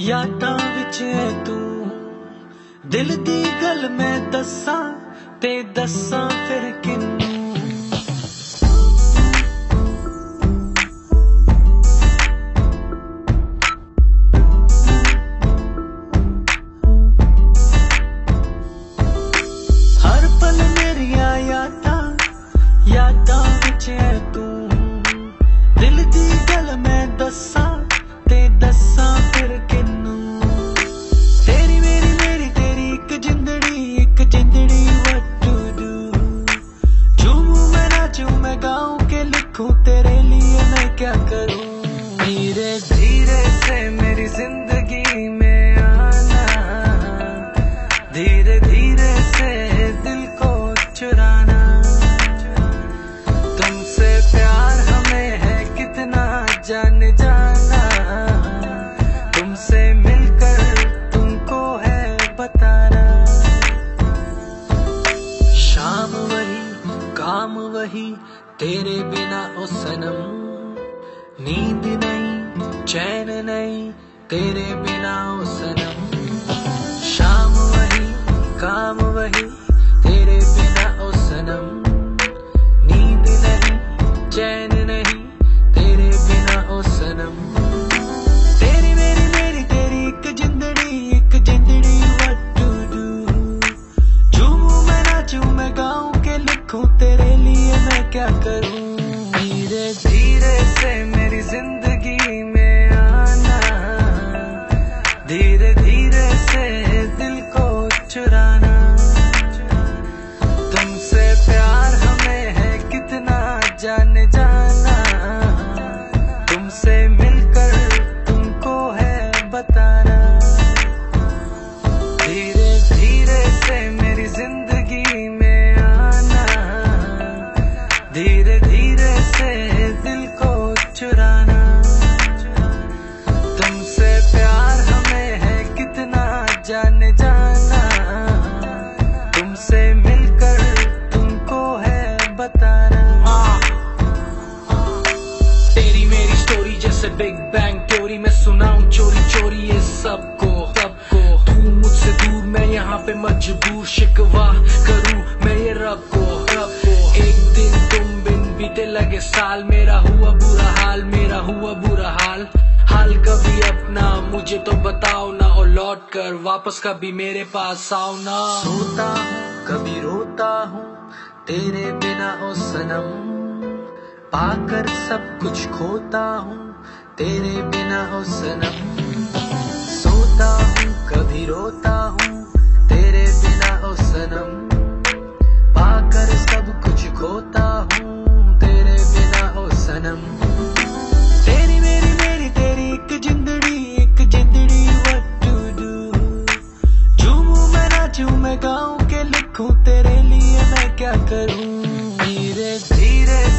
ਯਾਦਾਂ ਵਿੱਚ ਐ ਤੂੰ। ਦਿਲ ਦੀ ਗੱਲ ਮੈਂ ਦੱਸਾਂ ਤੇ ਦੱਸਾਂ ਫਿਰ ਕਿੰਨੀ क्या करूँ? धीरे धीरे से मेरी ज़िंदगी में आना। धीरे धीरे से दिल को चुराना। तुमसे प्यार हमें है कितना जान जाना। तुमसे मिलकर तुमको है बताना। शाम वही, काम वही, तेरे बिना ओ सनम। नींद नहीं, चैन नहीं, तेरे बिना सनम शाम वही, काम वही, तेरे बिना ओ सनम नींद नहीं, चैन नहीं, तेरे बिना ओ सनम तेरी मेरी मेरी, तेरी एक जिंदड़ी एक जिंदड़ी what to do झूमूं मैं नाचूं, मैं गाऊं के लिखूं, तेरे लिए मैं क्या करूँ? जान जाना, तुमसे मिलकर तुमको है बताना। तेरी मेरी स्टोरी जैसे बिग बैंग थ्योरी मैं सुनाऊं चोरी चोरी ये सबको सबको। तू मुझसे दूर, मैं यहाँ पे मजबूर, शिकवा करूँ मैं ये रब को रब को एक दिन तुम बिन बीते लगे साल, मेरा हुआ बुरा हाल, मेरा हुआ बुरा हाल। हाल कभी अपना, मुझे तो बताओ ना। लौट कर वापस कभी मेरे पास आओ ना। सोता हूँ कभी रोता हूँ, तेरे बिना ओ सनम। पाकर सब कुछ खोता हूँ, तेरे बिना ओ सनम। सोता हूँ, कभी रोता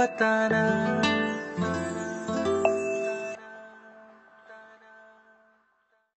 batana.